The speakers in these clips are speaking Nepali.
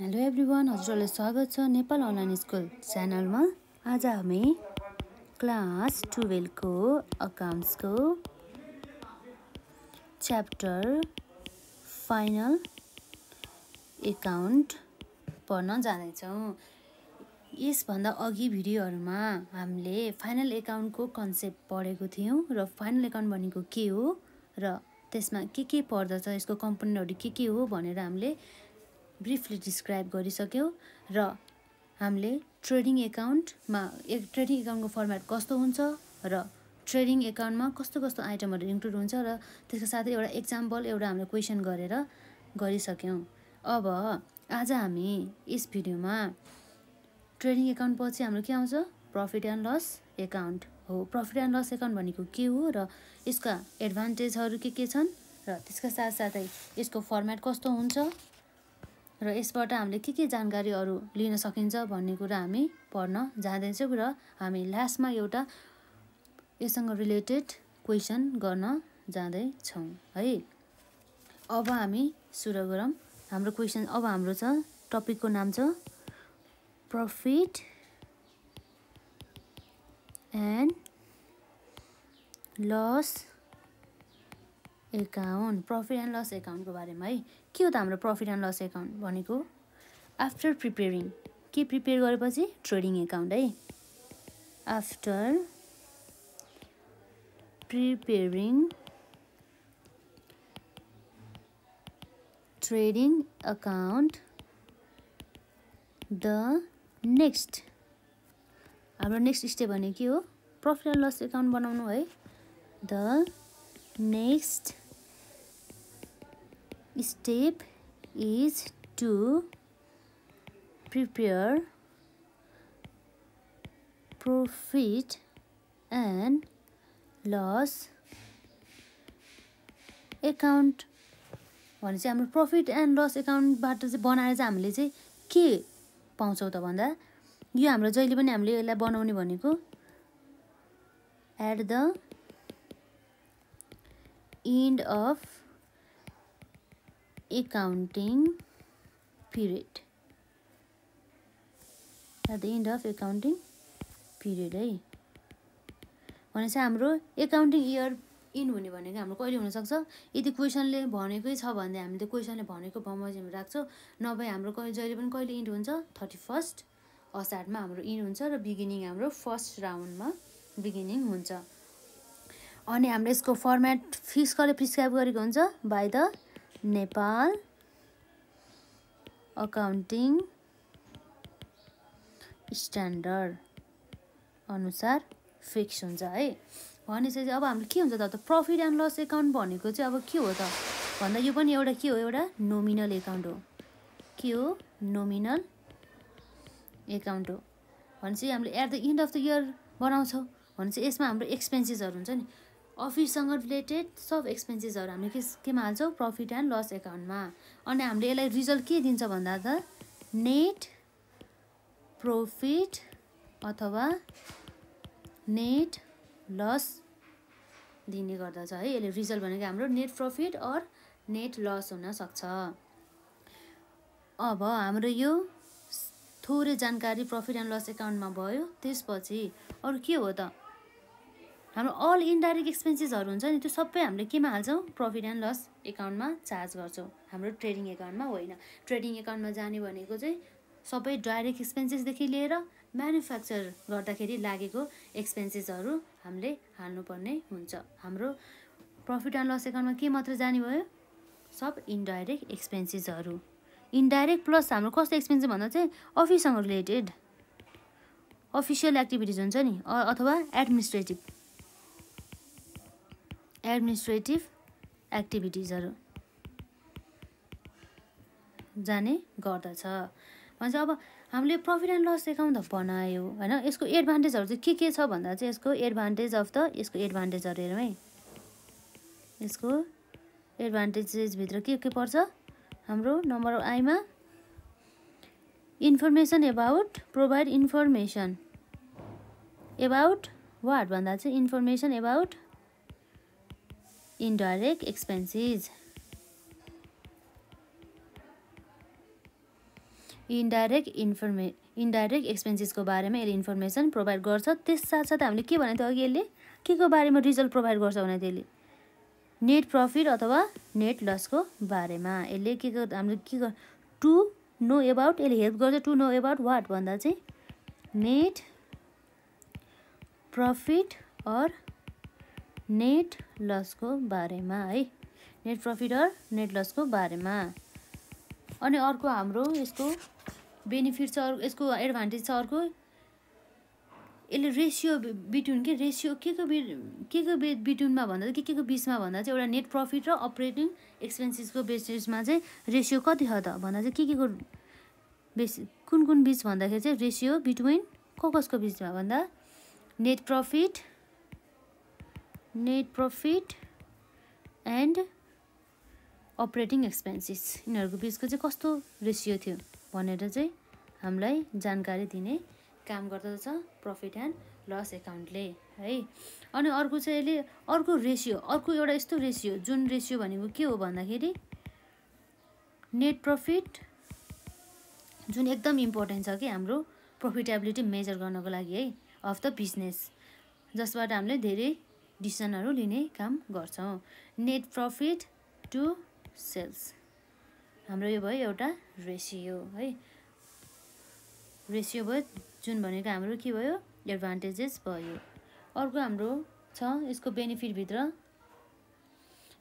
हेलो एभ्रिवान हजुरहरूलाई स्वागत छ नेपाल अनलाइन स्कुल च्यानलमा। आज हामी क्लास टुवेल्भको अकाउन्ट्सको च्याप्टर फाइनल एकाउन्ट पढ्न जाँदैछौँ यसभन्दा अघि भिडियोहरूमा हामीले फाइनल एकाउन्टको कन्सेप्ट पढेको थियौँ र फाइनल एकाउन्ट भनेको के हो र त्यसमा के के पर्दछ यसको कम्पोनेन्टहरू के के हो भनेर हामीले ब्रिफली डिस्क्राइब गरिसक्यौँ र हामीले ट्रेडिङ एकाउन्टमा एक ट्रेडिङ एकाउन्टको फर्मेट कस्तो हुन्छ र ट्रेडिङ एकाउन्टमा कस्तो कस्तो आइटमहरू इन्क्लुड हुन्छ र त्यसको साथै एउटा इक्जाम्पल एउटा हामीले क्वेसन गरेर गरिसक्यौँ। अब आज हामी यस भिडियोमा ट्रेडिङ एकाउन्ट पछि हाम्रो के आउँछ? प्रफिट एन्ड लस एकाउन्ट हो। प्रफिट एन्ड लस एकाउन्ट भनेको के हो र यसका एडभान्टेजहरू के के छन् र त्यसका साथसाथै यसको फर्मेट कस्तो हुन्छ? र यसबाट हामीले के के जानकारीहरू लिन सकिन्छ भन्ने कुरा हामी पढ्न जाँदैछौँ र हामी लास्टमा एउटा योसँग रिलेटेड क्वेसन गर्न जाँदैछौँ है? अब हामी सुरु गरौँ। हाम्रो क्वेसन अब हाम्रो छ टपिकको नाम छ profit and loss account profit and loss एकाउन्टको बारेमा है। के हो त हाम्रो प्रफिट एन्ड लस एकाउन्ट भनेको? आफ्टर प्रिपेरिङ के प्रिपेयर गरेपछि? ट्रेडिङ एकाउन्ट है। After preparing trading account the next हाम्रो नेक्स्ट स्टेप भने के हो? प्रफिट एन्ड लस एकाउन्ट बनाउनु है। The next step is to prepare profit and loss account भने चाहिँ हाम्रो प्रफिट एन्ड लस एकाउन्टबाट चाहिँ बनाएर चाहिँ हामीले चाहिँ के पाउँछौँ त भन्दा यो हाम्रो जहिले पनि हामीले यसलाई बनाउने भनेको at the end of accounting period. At the end of accounting period है भनेपछि हाम्रो एकाउन्टिङ इयर इन हुने भनेको हाम्रो कहिले हुनसक्छ? यदि क्वेसनले भनेकै छ भने हामी त्यो क्वेसनले भनेको बमोजिम राख्छौँ नभए हाम्रो कहिले जहिले पनि कहिले इन्ड हुन्छ? थर्टी फर्स्ट असारमा हाम्रो इन्ड हुन्छ र बिगिनिङ हाम्रो फर्स्ट राउन्डमा बिगिनिङ हुन्छ। अनि हाम्रो यसको फर्मेट फिक्स कसले प्रिस्क्राइब गरेको हुन्छ by the Nepal accounting standard अनुसार फिक्स हुन्छ है भनेपछि अब हाम्रो के हुन्छ त प्रफिट एन्ड लस एकाउन्ट भनेको चाहिँ अब के हो त? भन्दा यो पनि एउटा के हो एउटा नोमिनल एकाउन्ट हो। के हो? नोमिनल एकाउन्ट हो। भनेपछि हामीले at the end of the year बनाउँछौँ। भनेपछि यसमा हाम्रो एक्सपेन्सेसहरू हुन्छ नि। अफिससँग रिलेटेड सब एक्सपेन्सेसहरू हामीले के केमा हाल्छौँ प्रफिट एन्ड लस एकाउन्टमा। अनि हामीले यसलाई रिजल्ट के दिन्छ भन्दा त नेट प्रफिट अथवा नेट लस दिने गर्दछ है। यसले रिजल्ट भनेको हाम्रो net profit or net loss हुनसक्छ अब हाम्रो यो थोरै जानकारी प्रफिट एन्ड लस एकाउन्टमा भयो। त्यसपछि अरू के हो त? हाम्रो अल इन्डाइरेक्ट एक्सपेन्सेसहरू हुन्छ नि त्यो सबै हामीले केमा हाल्छौँ? प्रफिट एन्ड लस एकाउन्टमा चार्ज गर्छौँ। हाम्रो ट्रेडिङ एकाउन्टमा होइन। ट्रेडिङ एकाउन्टमा जाने भनेको चाहिँ सबै डाइरेक्ट एक्सपेन्सेसदेखि लिएर म्यानुफ्याक्चर गर्दाखेरि लागेको एक्सपेन्सेसहरू हामीले हाल्नुपर्ने हुन्छ। हाम्रो प्रफिट एन्ड लस एकाउन्टमा के मात्र जाने भयो? सब इन्डाइरेक्ट एक्सपेन्सेसहरू इन्डाइरेक्ट प्लस हाम्रो कस्तो एक्सपेन्सिभ भन्दा चाहिँ अफिससँग रिलेटेड अफिसियल एक्टिभिटिज हुन्छ नि अथवा एडमिनिस्ट्रेटिभ एडमिनिस्ट्रेटिभ एक्टिभिटिजहरू जाने गर्दछ। भन्छ अब हामीले प्रफिट एन्ड लस एकाउन्ट त बनायो होइन? यसको एडभान्टेजहरू चाहिँ के के छ भन्दा चाहिँ यसको एडभान्टेज अफ द यसको एडभान्टेजहरू हेरौँ है। यसको एडभान्टेजेसभित्र के के पर्छ? हाम्रो number Aima information about provide information about what भन्दा चाहिँ information about indirect inform indirect एक्सपेन्सेसको बारेमा यसले इन्फर्मेसन प्रोभाइड गर्छ। त्यस साथसाथै हामीले के भनेको थियो अघि यसले? के को बारेमा रिजल्ट प्रोभाइड गर्छ भने त्यसले नेट प्रफिट अथवा नेट लसको बारेमा। यसले के गर् हामीले के टु नो एबाउट यसले हेल्प गर्छ टु नो एबाउट वाट भन्दा चाहिँ नेट प्रफिट अर नेट लसको बारेमा है? नेट प्रफिट अर नेट लसको बारेमा। अनि अर्को हाम्रो यसको बेनिफिट छ अर्को यसको एडभान्टेज छ अर्को यसले रेसियो बिट्विन के? रेसियो के को बि के को बि बिट्विनमा भन्दा के के को बिचमा भन्दा चाहिँ एउटा नेट प्रफिट र अपरेटिङ एक्सपेन्सेसको बेसिसमा चाहिँ रेसियो कति छ त? भन्दा चाहिँ के के को बेसी कुन कुन बिच भन्दाखेरि चाहिँ रेसियो बिट्विन कसको बिचमा भन्दा? Net profit net profit and operating expenses यिनीहरूको बिचको चाहिँ कस्तो रेसियो थियो भनेर चाहिँ हामीलाई जानकारी दिने काम गर्दछ प्रफिट एन्ड लस एकाउन्टले है? अनि अर्को चाहिँ यसले अर्को रेसियो अर्को एउटा यस्तो रेसियो जुन रेसियो भनेको के हो भन्दाखेरि नेट प्रफिट जुन एकदम इम्पोर्टेन्ट छ कि हाम्रो प्रफिटेबिलिटी मेजर गर्नको लागि है अफ द बिजनेस जसबाट हामीले धेरै डिसिजनहरू लिने काम गर्छौँ। नेट प्रफिट टु सेल्स हाम्रो यो भयो एउटा रेसियो है। रेसियो भयो जुन भनेको हाम्रो के भयो? एडभान्टेजेस भयो। अर्को हाम्रो छ यसको बेनिफिटभित्र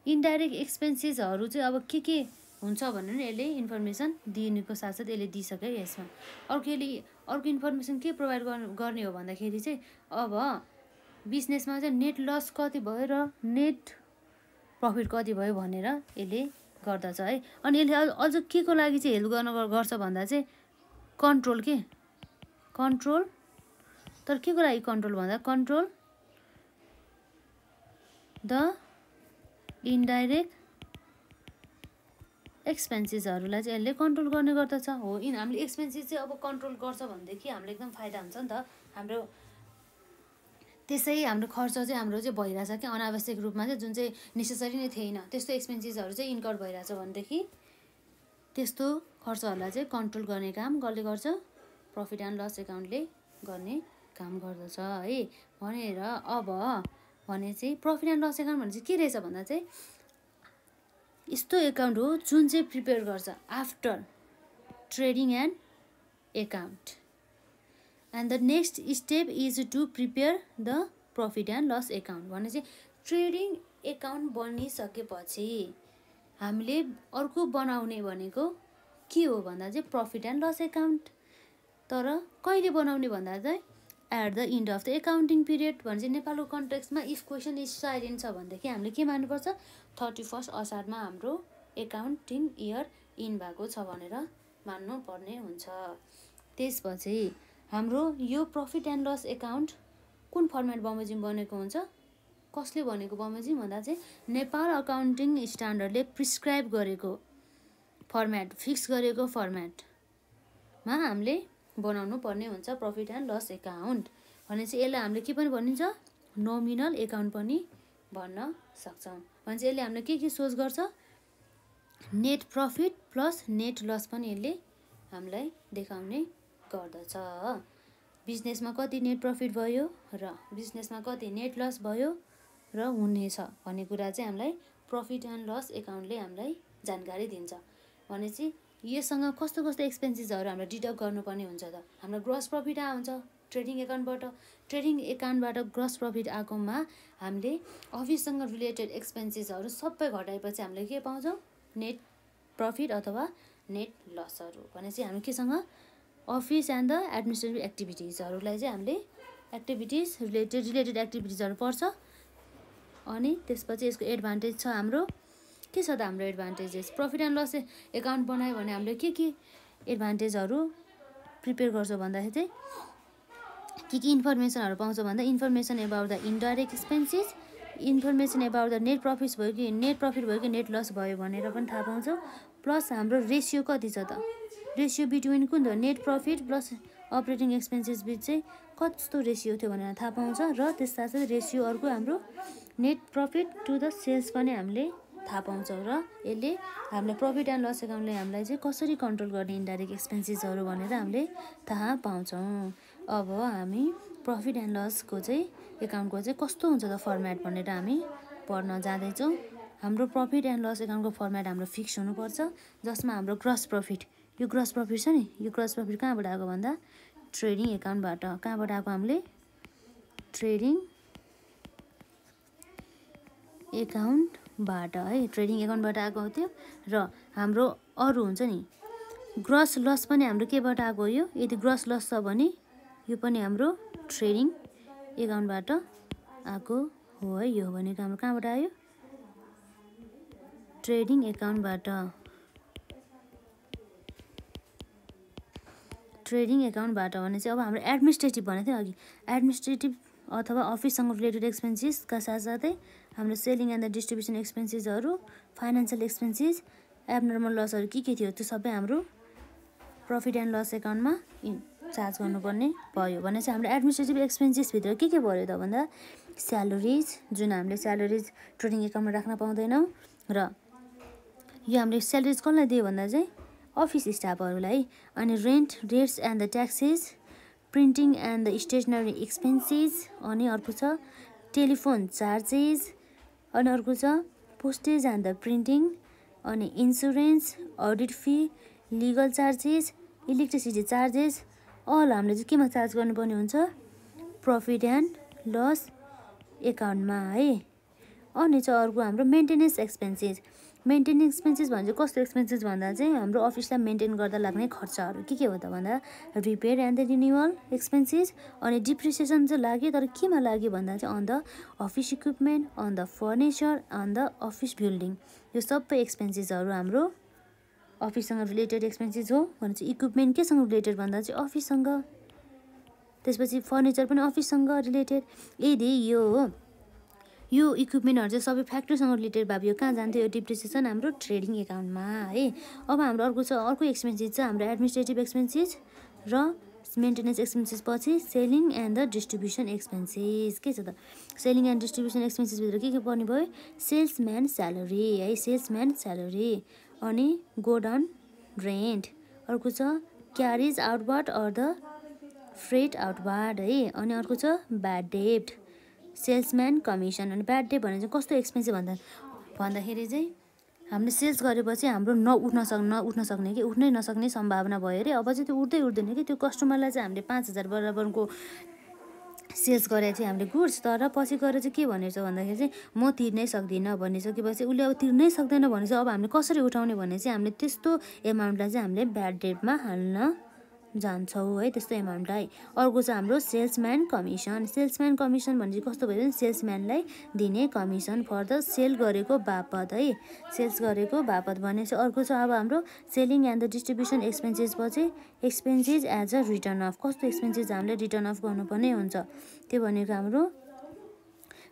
इन्डाइरेक्ट एक्सपेन्सेसहरू चाहिँ अब के के हुन्छ भनेर यसले इन्फर्मेसन दिनुको साथसाथ यसले दिइसक्यो यसमा। अर्को यसले अर्को इन्फर्मेसन के प्रोभाइड गर्ने हो भन्दाखेरि चाहिँ अब बिजनेसमा चाहिँ नेट लस कति भयो र नेट प्रफिट कति भयो भनेर यसले गर्दछ है। अनि यसले अझ के को लागि चाहिँ हेल्प गर्न गर्छ भन्दा चाहिँ कन्ट्रोल के? कन्ट्रोल तर के को लागि कन्ट्रोल भन्दा कन्ट्रोल द इन्डाइरेक्ट एक्सपेन्सेसहरूलाई चाहिँ यसले कन्ट्रोल गर्ने गर्दछ। हो इन हामीले एक्सपेन्सेस चाहिँ अब कन्ट्रोल गर्छ भनेदेखि हाम्रो एकदम फाइदा हुन्छ नि त। हाम्रो त्यसै हाम्रो खर्च चाहिँ हाम्रो चाहिँ भइरहेछ क्या अनावश्यक रूपमा चाहिँ जुन चाहिँ नेसेसरी नै थिएन। त्यस्तो एक्सपेन्सेसहरू चाहिँ इन्कर भइरहेछ भनेदेखि त्यस्तो खर्चहरूलाई चाहिँ कन्ट्रोल गर्ने काम कसले गर्छ? प्रफिट एन्ड लस एकाउन्टले गर्ने काम गर्दछ है। भनेर अब भने चाहिँ प्रफिट एन्ड लस एकाउन्ट भने चाहिँ के रहेछ भन्दा चाहिँ यस्तो एकाउन्ट हो जुन चाहिँ प्रिपेयर गर्छ after trading and account and the next step is to prepare the profit and loss account भने चाहिँ ट्रेडिङ एकाउन्ट बनिसकेपछि हामीले अर्को बनाउने भनेको के हो भन्दा चाहिँ प्रफिट एन्ड लस एकाउन्ट तर कहिले बनाउने भन्दा चाहिँ at the end of the accounting period भने चाहिँ नेपालको कन्टेक्समा इफ क्वेसन इज साइलेन्ट छ भनेदेखि हामीले के मान्नुपर्छ? थर्टी फर्स्ट असारमा हाम्रो एकाउन्टिङ इयर इन भएको छ भनेर मान्नुपर्ने हुन्छ। त्यसपछि हाम्रो यो प्रफिट एन्ड लस एकाउन्ट कुन फर्मेट बमोजिम बनेको हुन्छ? कसले भनेको बमोजिम? भन्दा चाहिँ नेपाल अकाउन्टिङ स्ट्यान्डर्डले प्रिस्क्राइब गरेको फर्मेट फिक्स गरेको फर्मेटमा हामीले बनाउनु पर्ने हुन्छ प्रफिट एन्ड लस एकाउन्ट भने चाहिँ यसलाई हामीले के पनि भनिन्छ? नोमिनल एकाउन्ट पनि भन्न सक्छौँ। भने यसले हामीले के के सोच गर्छ? Net profit plus net loss पनि यसले हामीलाई देखाउने गर्दछ। बिजनेसमा कति नेट प्रफिट भयो र बिजनेसमा कति नेट लस भयो र हुनेछ भन्ने कुरा चाहिँ हामीलाई प्रफिट एन्ड लस एकाउन्टले हामीलाई जानकारी दिन्छ। भनेपछि योसँग कस्तो कस्तो एक्सपेन्सेसहरू हामीलाई डिडक्ट गर्नुपर्ने हुन्छ त? हाम्रो ग्रस प्रफिट आउँछ ट्रेडिङ एकाउन्टबाट ट्रेडिङ एकाउन्टबाट ग्रस प्रफिट आएकोमा हामीले अफिससँग रिलेटेड एक्सपेन्सेसहरू सबै घटाएपछि हामीले के पाउँछौँ? नेट प्रफिट अथवा नेट लसहरू भनेपछि हामी केसँग अफिस एन्ड द एडमिनिस्ट्रेटिभ एक्टिभिटिजहरूलाई चाहिँ हामीले एक्टिभिटिज रिलेटेड रिलेटेड एक्टिभिटिजहरू पर्छ। अनि त्यसपछि यसको एडभान्टेज छ हाम्रो। के छ त हाम्रो advantages? Profit and loss account बनायो भने हामीले के के एडभान्टेजहरू प्रिपेयर गर्छौँ भन्दाखेरि चाहिँ के के इन्फर्मेसनहरू पाउँछ भन्दा information about the indirect expenses information about the net profits भयो कि नेट प्रफिट भयो कि नेट लस भयो भनेर पनि थाहा पाउँछ। प्लस हाम्रो रेसियो कति छ त? रेसियो बिट्विन कुन त net profit plus operating expenses बिच चाहिँ कस्तो रेसियो थियो भनेर थाहा पाउँछ र त्यस साथसाथै रेसियो अर्को हाम्रो net profit to the sales पनि हामीले थाहा पाउँछौँ र यसले हामीलाई प्रफिट एन्ड लस एकाउन्टले हामीलाई चाहिँ कसरी कन्ट्रोल गर्ने इन्डाइरेक्ट एक्सपेन्सेसहरू भनेर हामीले थाहा पाउँछौँ। अब हामी प्रफिट एन्ड लसको चाहिँ एकाउन्टको चाहिँ कस्तो हुन्छ त फर्मेट भनेर हामी पढ्न जाँदैछौँ। हाम्रो प्रफिट एन्ड लस एकाउन्टको फर्मेट हाम्रो फिक्स हुनुपर्छ जसमा हाम्रो ग्रस प्रफिट यो ग्रस प्रफिट छ नि? यो ग्रस प्रफिट कहाँबाट आएको भन्दा? ट्रेडिङ एकाउन्टबाट। कहाँबाट आएको हामीले? ट्रेडिङ एकाउन्टबाट है। ट्रेडिङ एकाउन्टबाट आएको त्यो। र हाम्रो अरू हुन्छ नि? ग्रस लस पनि हाम्रो केबाट आएको हो यो? यदि ग्रस लस छ भने यो पनि हाम्रो ट्रेडिङ एकाउन्टबाट आएको हो है। यो भनेको हाम्रो कहाँबाट आयो? ट्रेडिङ एकाउन्टबाट। ट्रेडिङ एकाउन्टबाट भने चाहिँ अब हाम्रो एडमिनिस्ट्रेटिभ भनेको थियो अघि। एडमिनिस्ट्रेटिभ अथवा अफिससँग रिलेटेड एक्सपेन्सेसका साथसाथै हाम्रो सेलिङ एन्ड द डिस्ट्रिब्युसन एक्सपेन्सेसहरू फाइनेन्सियल एक्सपेन्सेस एबनर्मल लसहरू के के थियो त्यो सबै हाम्रो प्रफिट एन्ड लस एकाउन्टमा चार्ज गर्नुपर्ने भयो। भने चाहिँ हाम्रो एडमिनिस्ट्रेटिभ एक्सपेन्सेसभित्र के के भयो त भन्दा स्यालेरिज जुन हामीले स्यालेरिज ट्रेडिङ एकाउन्टमा राख्न पाउँदैनौँ र यो हामीले स्यालेरिज कसलाई दियो भन्दा चाहिँ अफिस स्टाफहरूलाई अनि rent rates and the taxes printing and the stationery expenses अनि अर्को छ टेलिफोन चार्जेस अनि अर्को छ पोस्टेज एन्ड द प्रिन्टिङ अनि insurance audit fee legal charges electricity charges all हामीले चाहिँ केमा चार्ज गर्नुपर्ने हुन्छ? प्रफिट एन्ड लस एकाउन्टमा है। अनि चाहिँ अर्को हाम्रो मेन्टेनेन्स एक्सपेन्सेस मेन्टेनेन्स एक्सपेन्सेस भने चाहिँ कस्तो एक्सपेन्सेस भन्दा चाहिँ हाम्रो अफिसलाई मेन्टेन गर्दा लाग्ने खर्चहरू के के हो त भन्दा repair and the renewal expenses अनि डिप्रिसिएसन चाहिँ लाग्यो तर केमा लाग्यो भन्दा चाहिँ on the office equipment on the furniture on the office building. यो सबै एक्सपेन्सेसहरू हाम्रो अफिससँग रिलेटेड एक्सपेन्सेस हो। भने चाहिँ इक्विपमेन्ट केसँग रिलेटेड भन्दा चाहिँ अफिससँग। त्यसपछि फर्निचर पनि अफिससँग रिलेटेड। यदि यो हो। यो इक्विपमेन्टहरू चाहिँ सबै फ्याक्ट्रीसँग रिलेटेड भए यो कहाँ जान्थ्यो? यो डिप्रिसिएसन हाम्रो ट्रेडिङ एकाउन्टमा है। अब हाम्रो अर्को छ अर्को एक्सपेन्सेस छ हाम्रो एडमिनिस्ट्रेटिभ एक्सपेन्सेस र मेन्टेनेन्स एक्सपेन्सेस पछि selling and the distribution expenses के छ त? सेलिङ एन्ड डिस्ट्रिब्युसन एक्सपेन्सेसभित्र के के पर्ने भयो? सेल्सम्यान स्यालेरी है सेल्सम्यान स्यालेरी अनि गोडाउन रेन्ट अर्को छ carriage outward or the freight outward है। अनि अर्को छ ब्याड डेप्ट सेल्सम्यान कमिसन अनि ब्याड डे भने चाहिँ कस्तो एक्सपेन्सिभ भन्दा भन्दाखेरि चाहिँ हामीले सेल्स गरेपछि हाम्रो नउठ्न सक् नउठ्न सक्ने कि उठ्नै नसक्ने सम्भावना भयो अरे। अब चाहिँ त्यो उठ्दै उठ्दैन कि त्यो कस्टमरलाई चाहिँ हामीले पाँच हजार बराबरको सेल्स गरेको थियो हामीले गुड्स। तर पछि गएर चाहिँ के भनेछ भन्दाखेरि चाहिँ म तिर्नै सक्दिनँ भनिसकेपछि उसले अब तिर्नै सक्दैन भने चाहिँ अब हामीले कसरी उठाउने भने चाहिँ हामीले त्यस्तो एमाउन्टलाई चाहिँ हामीले ब्याड डेटमा हाल्न जान्छौँ है त्यस्तो एमाउन्टलाई अर्को छ हाम्रो सेल्सम्यान कमिसन सेल्सम्यान कमिसन भने चाहिँ कस्तो भयो भने सेल्सम्यानलाई दिने कमिसन फर द सेल गरेको बापत है। सेल्स गरेको बापत भने चाहिँ अर्को छ अब हाम्रो selling and the distribution expenses पछि expenses as a written off कस्तो एक्सपेन्सेस हामीले रिटर्न अफ गर्नुपर्ने हुन्छ। त्यो भनेको हाम्रो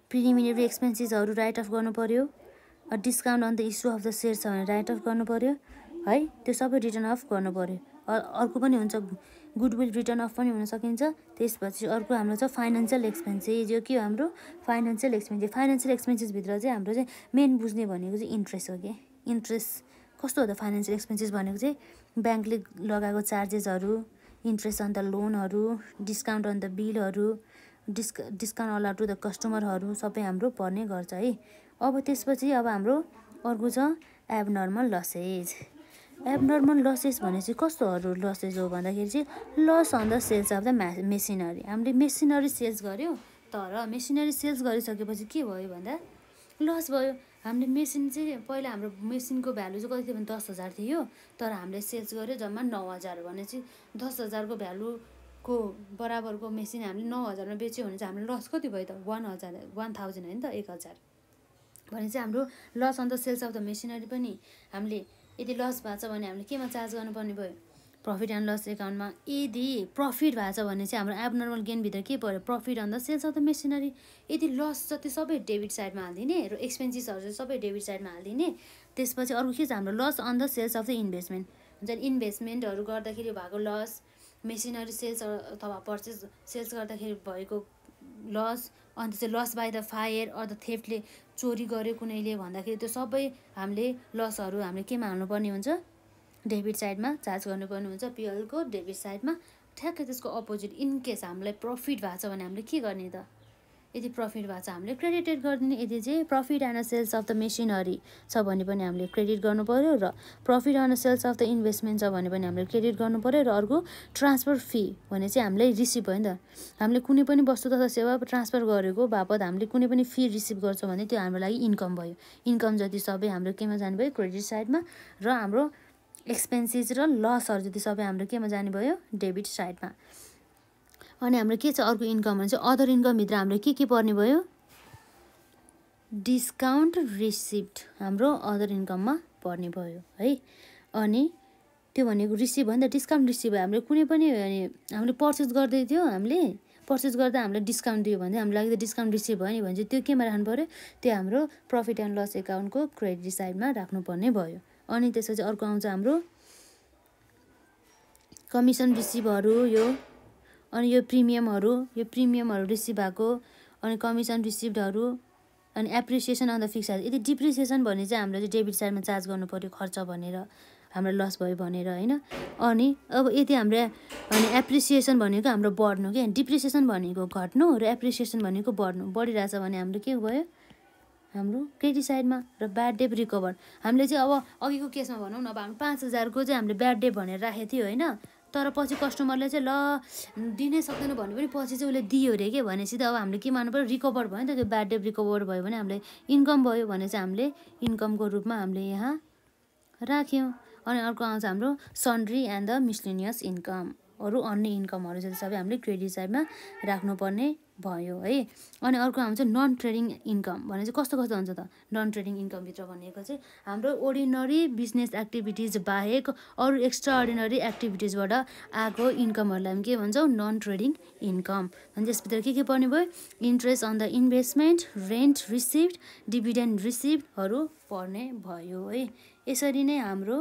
प्रिलिमिनेरी एक्सपेन्सेसहरू राइट अफ गर्नु पऱ्यो discount on the issue of the share छ भने राइट अफ गर्नु पऱ्यो है। त्यो सबै रिटर्न अफ गर्नु पऱ्यो अर्को पनि हुन्छ गुडविल रिटर्न अफ पनि हुन सकिन्छ। त्यसपछि अर्को हाम्रो छ फाइनेन्सियल एक्सपेन्सेस यो के हो हाम्रो? फाइनेन्सियल एक्सपेन्सेस फाइनेन्सियल एक्सपेन्सेसभित्र चाहिँ हाम्रो चाहिँ मेन बुझ्ने भनेको चाहिँ इन्ट्रेस्ट हो कि? इन्ट्रेस्ट कस्तो हो त फाइनेन्सियल एक्सपेन्सेस भनेको चाहिँ? ब्याङ्कले लगाएको चार्जेसहरू इन्ट्रेस्ट अन द लोनहरू डिस्काउन्ट अन द बिलहरू disc discount allow to the कस्टमरहरू सबै हाम्रो पर्ने गर्छ है। अब त्यसपछि अब हाम्रो अर्को छ एबनर्मल लसेज। एबनर्मल लसेस भने चाहिँ कस्तोहरू लसेस हो भन्दाखेरि चाहिँ loss on the sales of the machinery हामीले मेसिनरी सेल्स गऱ्यौँ तर मेसिनरी सेल्स गरिसकेपछि के भयो भन्दा लस भयो। हामीले मेसिन चाहिँ पहिला हाम्रो मेसिनको भ्यालु चाहिँ कति थियो भने दस हजार थियो तर हामीले सेल्स गऱ्यो जम्मा नौ हजार भने चाहिँ दस हजारको भ्यालुको बराबरको मेसिन हामीले नौ हजारमा बेच्यो भने चाहिँ हाम्रो लस कति भयो त? वान हजार वान थाउजन्ड होइन त एक हजार। भने चाहिँ हाम्रो loss on the sales of the machinery पनि हामीले यदि लस भएको छ भने हामीले केमा चार्ज गर्नुपर्ने भयो? प्रफिट एन्ड लस एकाउन्टमा यदि प्रफिट भएको छ भने चाहिँ हाम्रो एबनर्मल गेनभित्र के पऱ्यो? Profit on the sales of the machinery यदि लस छ त्यो सबै डेबिट साइडमा हालिदिने र एक्सपेन्सेसहरू चाहिँ सबै डेबिट साइडमा हालिदिने। त्यसपछि अर्को के छ? हाम्रो loss on the sales of the investment हुन्छ इन्भेस्टमेन्टहरू गर्दाखेरि भएको लस मेसिनरी सेल्स अथवा पर्चेस सेल्स गर्दाखेरि भएको लस अन्त चाहिँ loss by the fire or the थेफ्टले चोरी गर्यो कुनैले भन्दाखेरि त्यो सबै हामीले लसहरू हामीले केमा हाल्नुपर्ने हुन्छ? डेबिट साइडमा चार्ज गर्नुपर्ने हुन्छ। पिएलको डेबिट साइडमा ठ्याक्कै त्यसको अपोजिट इनकेस हामीलाई प्रफिट भएको छ भने हामीले के गर्ने त? यदि प्रफिट भएको छ हामीले क्रेडिटेड गरिदिने। यदि चाहिँ profit and sales of the machinery छ भने पनि हामीले क्रेडिट पऱ्यो र profit and sales of the investment छ भने पनि हामीले क्रेडिट पऱ्यो र अर्को ट्रान्सफर फी भने चाहिँ हामीले रिसिभ भयो नि त। हामीले कुनै पनि वस्तु तथा सेवा ट्रान्सफर गरेको बापत हामीले कुनै पनि फी रिसिभ गर्छौँ भने त्यो हाम्रो लागि इन्कम भयो। इन्कम जति सबै हाम्रो केमा जानुभयो क्रेडिट साइडमा र हाम्रो एक्सपेन्सिस र लसहरू जति सबै हाम्रो केमा जाने भयो डेबिट साइडमा अनि हाम्रो के छ अर्को इन्कम भने चाहिँ अदर इन्कमभित्र हाम्रो के के पर्ने भयो? डिस्काउन्ट रिसिप्ट हाम्रो अदर इन्कममा पर्ने भयो है? अनि त्यो भनेको रिसिभ त डिस्काउन्ट रिसिभ हामीले कुनै पनि हामीले पर्चेस गर्दै थियो हामीले पर्चेस गर्दा हामीले डिस्काउन्ट दियो भने हाम्रो लागि त डिस्काउन्ट रिसिभ भयो नि भने चाहिँ त्यो केमा राख्नु पऱ्यो त्यो हाम्रो प्रफिट एन्ड लस एकाउन्टको क्रेडिट साइडमा राख्नुपर्ने भयो। अनि त्यसपछि अर्को आउँछ हाम्रो कमिसन रिसिभहरू यो अनि यो प्रिमियमहरू यो प्रिमियमहरू रिसिभ भएको अनि कमिसन रिसिभहरू अनि एप्रिसिएसन अन द फिक्स यदि डिप्रिसिएसन भने चाहिँ हाम्रो चाहिँ डेबिट साइडमा चार्ज गर्नु पऱ्यो खर्च भनेर हाम्रो लस भयो भनेर होइन? अनि अब यदि हाम्रो अनि एप्रिसिएसन भनेको हाम्रो बढ्नु क्या डिप्रिसिएसन भनेको घट्नु र एप्रिसिएसन भनेको बढ्नु। बढिरहेछ भने हाम्रो के भयो? हाम्रो क्रेडिट साइडमा र ब्याड डेप रिकभर हामीले चाहिँ अब अघिको केसमा भनौँ न अब हामी पाँच हजारको चाहिँ हामीले ब्याड डेप भनेर राखेको थियो होइन? तर पछि कस्टमरले चाहिँ ल दिनै सक्दैन भने पनि पछि चाहिँ उसले दियो अरे के भनेपछि त अब हामीले के मान्नु पऱ्यो रिकभर भयो नि त त्यो ब्याड डेप रिकभर भयो भने हामीले इन्कम भयो भने चाहिँ हामीले इन्कमको रूपमा हामीले यहाँ राख्यौँ। अनि अर्को आउँछ हाम्रो sundry and the miscellaneous income अरू अन्य इन्कमहरू चाहिँ सबै हामीले क्रेडिट साइडमा राख्नुपर्ने भयो है। अनि अर्को आउँछ नन ट्रेडिङ इन्कम भने चाहिँ कस्तो कस्तो हुन्छ त? नन ट्रेडिङ इन्कमभित्र भनेको चाहिँ हाम्रो ओर्डिनरी बिजनेस एक्टिभिटिज बाहेक अरू एक्स्ट्रा अर्डिनरी एक्टिभिटिजबाट आएको इन्कमहरूलाई पनि के भन्छौँ? नन ट्रेडिङ इन्कम अनि त्यसभित्र के के पर्ने भयो? Interest on the investment rent receipt dividend रिसिप्टहरू पर्ने भयो है। यसरी नै हाम्रो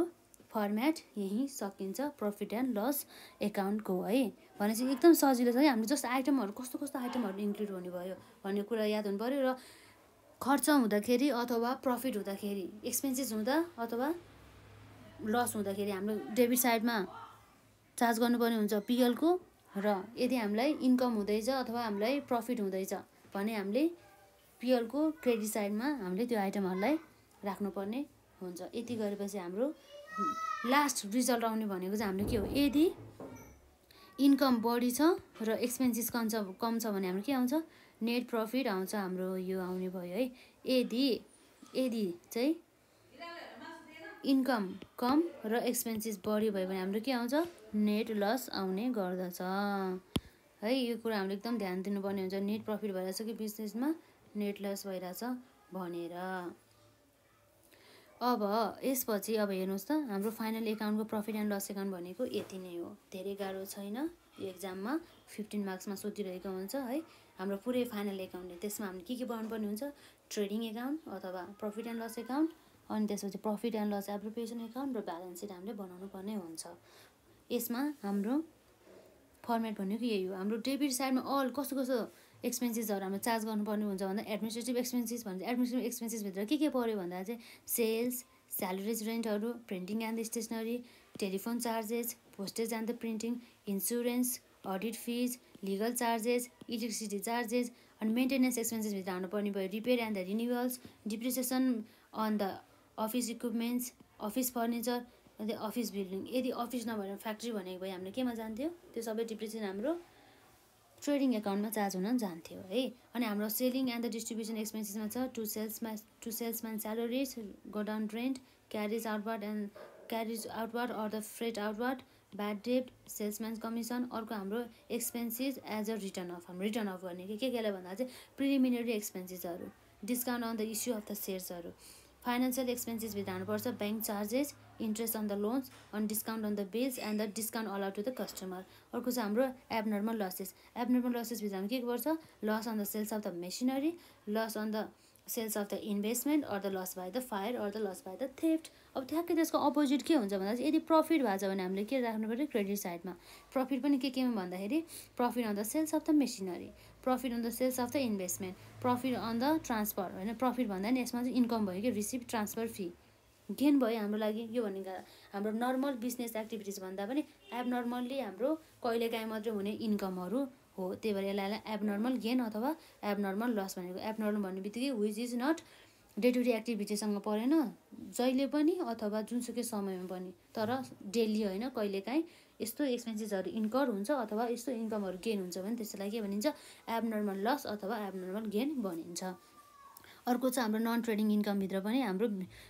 फर्मेट यहीँ सकिन्छ प्रफिट एन्ड लस एकाउन्टको है। भनेपछि एकदम सजिलो छ है। हामीले जस्तो आइटमहरू कस्तो कस्तो आइटमहरू इन्क्लुड हुने भयो भन्ने कुरा याद हुनु पऱ्यो र खर्च हुँदाखेरि अथवा प्रफिट हुँदाखेरि एक्सपेन्सिस हुँदा अथवा लस हुँदाखेरि हाम्रो डेबिट साइडमा चार्ज गर्नुपर्ने हुन्छ पिएलको र यदि हामीलाई इन्कम हुँदैछ अथवा हामीलाई प्रफिट हुँदैछ भने हामीले पिएलको क्रेडिट साइडमा हामीले त्यो आइटमहरूलाई राख्नुपर्ने हुन्छ। यति गरेपछि हाम्रो लास्ट रिजल्ट आउने भनेको चाहिँ हाम्रो के हो? यदि इन्कम बढी छ र एक्सपेन्सिस कम छ कम छ भने हाम्रो के आउँछ? नेट प्रफिट आउँछ हाम्रो यो आउने भयो है। यदि यदि चाहिँ इन्कम कम र एक्सपेन्सिस बढी भयो भने हाम्रो के आउँछ? नेट लस आउने गर्दछ। है यो कुरा हामीले एकदम ध्यान दिनुपर्ने हुन्छ। नेट प्रफिट भइरहेछ कि बिजनेसमा? नेट लस भइरहेछ भनेर। अब यसपछि अब हेर्नुहोस् त हाम्रो फाइनल एकाउन्टको प्रफिट एन्ड लस एकाउन्ट भनेको यति नै हो। धेरै गाह्रो छैन यो एक्जाममा फिफ्टिन मार्क्समा सोधिरहेको हुन्छ है। हाम्रो पुरै फाइनल एकाउन्टले त्यसमा हामीले के के बनाउनु पर्ने हुन्छ? ट्रेडिङ एकाउन्ट अथवा प्रफिट एन्ड लस एकाउन्ट अनि त्यसपछि profit and loss appropriation account र ब्यालेन्स सिट हामीले बनाउनु पर्ने हुन्छ। यसमा हाम्रो फर्मेट भनेको यही हो। हाम्रो डेबिट साइडमा अल कस्तो कस्तो एक्सपेन्सेसहरू हाम्रो चार्ज गर्नुपर्ने हुन्छ भन्दा एडमिनिस्ट्रेटिभ एक्सपेन्सेस भन्छ। एडमिनिस्ट्रेटिभ एक्सपेन्सेसभित्र के के पऱ्यो भन्दा चाहिँ सेल्स स्यालेरिज रेन्टहरू printing and stationery telephone charges postage and the printing insurance audit fees legal charges electricity charges अनि मेन्टेनेन्स एक्सपेन्सेसभित्र हाल्नुपर्ने भयो। Repair and the renewals depreciation on the office equipments office furniture अन्त अफिस बिल्डिङ यदि अफिस नभएर फ्याक्ट्री भनेको भए हामीले केमा जान्थ्यो? त्यो सबै डिप्रिसिएसन हाम्रो ट्रेडिङ एकाउन्टमा चार्ज हुन जान्थ्यो है? अनि हाम्रो सेलिङ एन्ड द डिस्ट्रिब्युसन एक्सपेन्सेसमा छ to सेल्समा to salesman salaries godown rent carriage outward and carriage outward or the freight outward bad debt salesman commission अर्को हाम्रो expenses as a return of हाम्रो रिटर्न अफ गर्ने कि के केलाई भन्दा चाहिँ preliminary एक्सपेन्सेसहरू discount on the issue of the सेयर्सहरू financial एक्सपेन्सेसभित्र हाल्नुपर्छ bank charges interest on the loans अनि discount on the bills and the discount allow to the customer अर्को चाहिँ हाम्रो एबनर्मल लसेस एबनर्मल लसेसभित्र हामी के गर्छ? Loss on the sales of the machinery loss on the sales of the investment or the loss by the fire or the loss by the theft अब ठ्याक्कै त्यसको अपोजिट के हुन्छ भन्दा चाहिँ यदि प्रफिट भएको छ भने हामीले के राख्नु पऱ्यो क्रेडिट साइडमा प्रफिट पनि के केमा भन्दाखेरि? Profit on the sales of the machinery profit on the sales of the investment profit on the transfer होइन प्रफिट भन्दा नि यसमा चाहिँ इन्कम भयो कि रिसिभ ट्रान्सफर फी गेन भयो हाम्रो लागि यो भनेको हाम्रो नर्मल बिजनेस एक्टिभिटिज भन्दा पनि एब नर्मल्ली हाम्रो कहिलेकाहीँ मात्रै हुने इन्कमहरू हो। त्यही भएर यसलाई एबनर्मल गेन अथवा एबनर्मल लस भनेको एबनर्मल भन्ने बित्तिकै which is not day to day एक्टिभिटीसँग परेन जहिले पनि अथवा जुनसुकै समयमा पनि तर डेली होइन कहिलेकाहीँ यस्तो एक्सपेन्सेसहरू इन्कर हुन्छ अथवा यस्तो इन्कमहरू गेन हुन्छ भने त्यसलाई के भनिन्छ? एबनर्मल लस अथवा एबनर्मल गेन भनिन्छ। अर्को चाहिँ हाम्रो नन ट्रेडिङ इन्कमभित्र पनि हाम्रो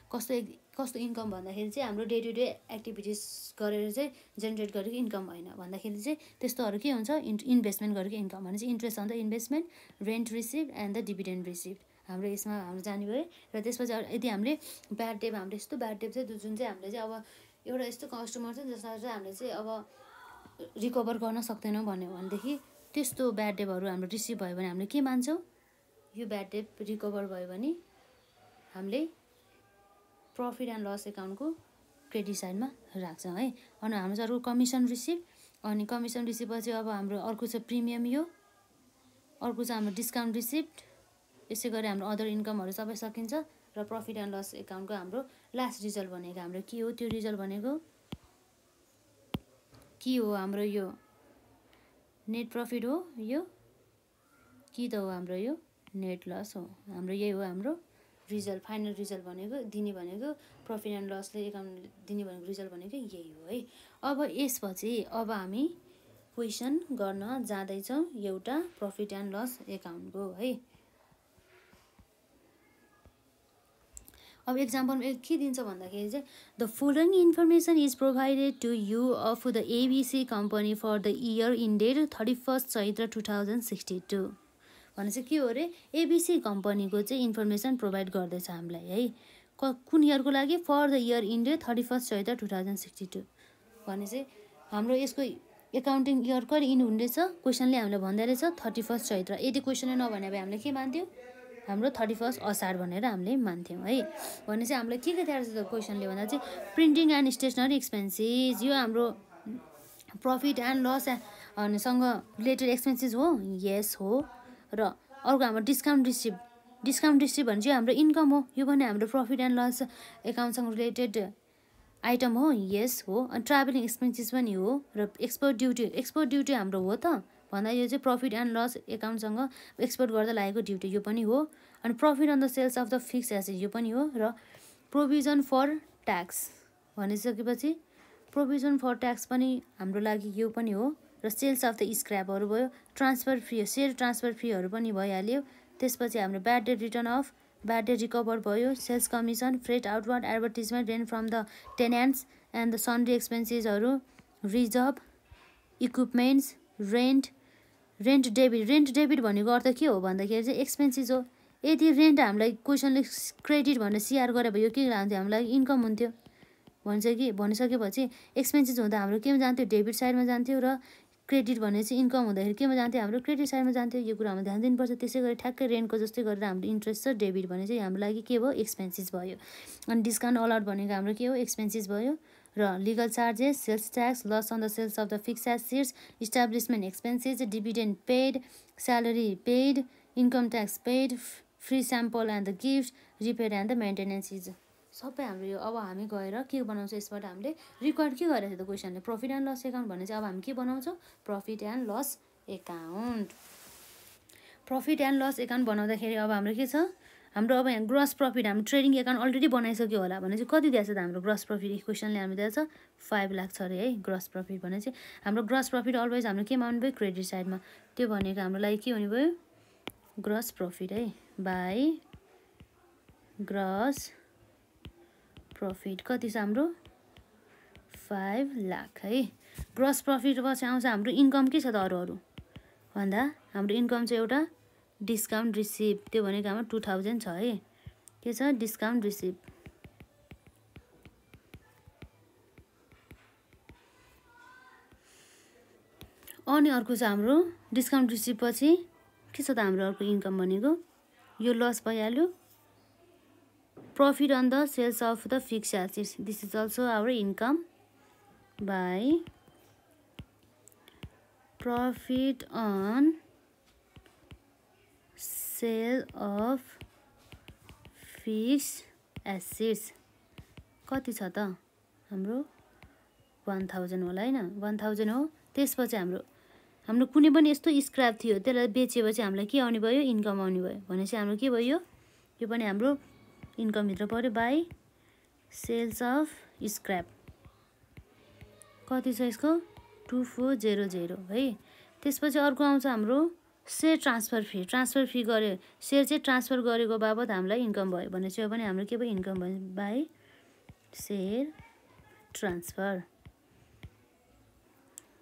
कस्तो कस्तो इन्कम भन्दाखेरि चाहिँ हाम्रो डे टु डे एक्टिभिटिज गरेर चाहिँ जेनेरेट गरेको इन्कम होइन। भन्दाखेरि चाहिँ त्यस्तोहरू के हुन्छ? इन् इन्भेस्टमेन्ट गरेको इन्कम भने चाहिँ interest on the investment rent receive and the dividend receive हाम्रो यसमा हाम्रो जाने भयो र त्यसपछि यदि हामीले ब्याड डेप हाम्रो यस्तो ब्याड डेप चाहिँ जुन चाहिँ हामीले चाहिँ अब एउटा यस्तो कस्टमर छ जसलाई चाहिँ हामीले चाहिँ अब रिकभर गर्न सक्दैनौँ भन्यो भनेदेखि त्यस्तो ब्याड डेपहरू हाम्रो रिसिभ भयो भने हामीले के मान्छौँ? यो ब्याड डेप रिकभर भयो भने हामीले प्रफिट एन्ड लस एकाउन्टको क्रेडिट साइडमा राख्छौँ है। अनि हाम्रो चाहिँ अर्को कमिसन रिसिभ अनि कमिसन रिसिभ पछि अब हाम्रो अर्को छ प्रिमियम यो अर्को चाहिँ हाम्रो डिस्काउन्ट रिसिप्ट यसै गरी हाम्रो अदर इन्कमहरू सबै सकिन्छ र प्रफिट एन्ड लस एकाउन्टको हाम्रो लास्ट रिजल्ट भनेको हाम्रो के हो? त्यो रिजल्ट भनेको के हो हाम्रो यो नेट प्रफिट हो? यो कि त हो हाम्रो यो नेट लस हो? हाम्रो यही हो हाम्रो रिजल्ट फाइनल रिजल्ट भनेको दिने भनेको प्रफिट एन्ड लसले एकाउन्ट दिने भनेको रिजल्ट भनेको यही हो है। अब यसपछि अब हामी क्वेसन गर्न जाँदैछौँ एउटा प्रफिट एन्ड लस एकाउन्टको है। अब इक्जाम्पलमा के दिन्छ भन्दाखेरि चाहिँ the following information is provided to you of the ABC company for the year ended thirty first Chaitra two thousand sixty two भने चाहिँ के हो अरे? एबिसी कम्पनीको चाहिँ इन्फर्मेसन प्रोभाइड गर्दैछ हामीलाई है? क कुन इयरको लागि? For the year ended thirty first Chaitra two thousand sixty two भने चाहिँ हाम्रो यसको एकाउन्टिङ इयर कहिले इन हुँदैछ? क्वेसनले हामीलाई भन्दै रहेछ थर्टी फर्स्ट चैत्र यदि क्वेसनले नभने भए हामीले के मान्थ्यौँ? हाम्रो थर्टी फर्स्ट असार भनेर हामीले मान्थ्यौँ है। भने चाहिँ हामीलाई के के दिएर छ क्वेसनले भन्दा चाहिँ प्रिन्टिङ एन्ड स्टेसनरी एक्सपेन्सिस यो हाम्रो प्रफिट एन्ड लस सँग रिलेटेड एक्सपेन्सिस हो? यस हो। र अर्को हाम्रो डिस्काउन्ट रिसिभ डिस्काउन्ट रिसिभ भने चाहिँ हाम्रो इन्कम हो। यो पनि हाम्रो प्रफिट एन्ड लस एकाउन्टसँग रिलेटेड आइटम हो। यस हो। अनि ट्राभलिङ एक्सपेन्सेस पनि हो। र एक्सपोर्ट ड्युटी एक्सपोर्ट ड्युटी हाम्रो हो त। भन्दा यो चाहिँ प्रफिट एन्ड लस एकाउन्टसँग एक्सपोर्ट गर्दा लागेको ड्युटी यो पनि हो। अनि profit on the sales of the fix asset यो पनि हो र प्रोभिजन फर ट्याक्स भनिसकेपछि प्रोभिजन फर ट्याक्स पनि हाम्रो लागि यो पनि हो र सेल्स अफ द स्क्रैपहरू भयो ट्रान्सफर फी सेयर ट्रान्सफर फीहरू पनि भइहाल्यो। त्यसपछि हाम्रो bad debt return of bad debt recover भयो sales commission freight outward advertisement rent from the tenants and the sundry एक्सपेन्सेसहरू reserve equipments rent rent debit rent debit भनेको अर्थ के हो भन्दाखेरि चाहिँ एक्सपेन्सिस हो। यदि रेन्ट हामीलाई क्वेसनले क्रेडिट भनेर सिआर गरे भए यो के लान्थ्यो हामीलाई? इन्कम हुन्थ्यो। भन्छ कि भनिसकेपछि एक्सपेन्सिस हुँदा हाम्रो केमा जान्थ्यो? डेबिट साइडमा जान्थ्यो र क्रेडिट भने चाहिँ इन्कम हुँदाखेरि केमा जान्थ्यो? हाम्रो क्रेडिट साइडमा जान्थ्यो। यो कुरामा ध्यान दिनुपर्छ। त्यसै गरी ठ्याक्कै रेन्टको जस्तै गरेर हाम्रो इन्ट्रेस्ट छ डेबिट भने चाहिँ हाम्रो लागि के भयो? एक्सपेन्सिस भयो। अनि डिस्काउन्ट अलआउट भनेको हाम्रो के हो? एक्सपेन्सिस भयो। र legal charges sales tax loss on the sales of the fix assets establishment expenses dividend paid salary paid income tax paid free sample and the gift repair and the maintenance is सबै हाम्रो यो अब हामी गएर के बनाउँछ यसबाट हामीले रिकर्ड के गरेको छ त क्वेसनले? प्रफिट एन्ड लस एकाउन्ट भने चाहिँ अब हामी के बनाउँछौँ? Profit and loss account profit and loss account बनाउँदाखेरि अब हाम्रो के छ? हाम्रो अब यहाँ ग्रस प्रफिट हाम्रो ट्रेडिङ एकाउन्ट अलरेडी बनाइसक्यो होला भने चाहिँ कति दिएको छ त हाम्रो ग्रस प्रफिट क्वेसनले हाम्रो दिएको छ? फाइभ लाख छ अरे है ग्रस प्रफिट भने चाहिँ। हाम्रो ग्रस प्रफिट अलवेज हाम्रो केमा आउनु भयो क्रेडिट साइडमा त्यो भनेको हाम्रो लागि के हुने भयो ग्रस प्रफिट है बाई ग्रस प्रफिट कति छ हाम्रो? फाइभ लाख है। ग्रस प्रफिट पछि आउँछ हाम्रो इन्कम के छ त अरू अरू? भन्दा हाम्रो इन्कम चाहिँ एउटा डिस्काउन्ट रिसिभ त्यो भनेको हाम्रो टु थाउजन्ड छ है। के छ? Discount receive. अनि अर्को चाहिँ हाम्रो डिस्काउन्ट रिसिभ पछि के छ त हाम्रो अर्को इन्कम भनेको? यो लस भइहाल्यो। profit on the sales of the fixed assets this is also our income by profit on sale of fixed assets कति छ त हाम्रो? वान थाउजन्ड होला होइन? वान थाउजन्ड हो। त्यसपछि हाम्रो हाम्रो कुनै पनि यस्तो स्क्राप थियो त्यसलाई बेचेपछि हामीलाई के आउने भयो? इन्कम आउने भयो। भनेपछि हाम्रो के भयो? यो पनि हाम्रो इन्कमभित्र पऱ्यो। बाई सेल्स अफ स्क्र्याप कति छ यसको? टु फोर जेरो जेरो है। त्यसपछि अर्को आउँछ हाम्रो share transfer fee transfer fee गऱ्यो सेयर चाहिँ ट्रान्सफर गरेको बाबत हामीलाई इन्कम भयो भने चाहिँ पनि हाम्रो के भयो इन्कम भयो? By share transfer